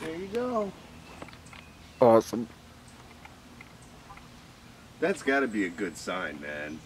There you go. Awesome. That's got to be a good sign, man.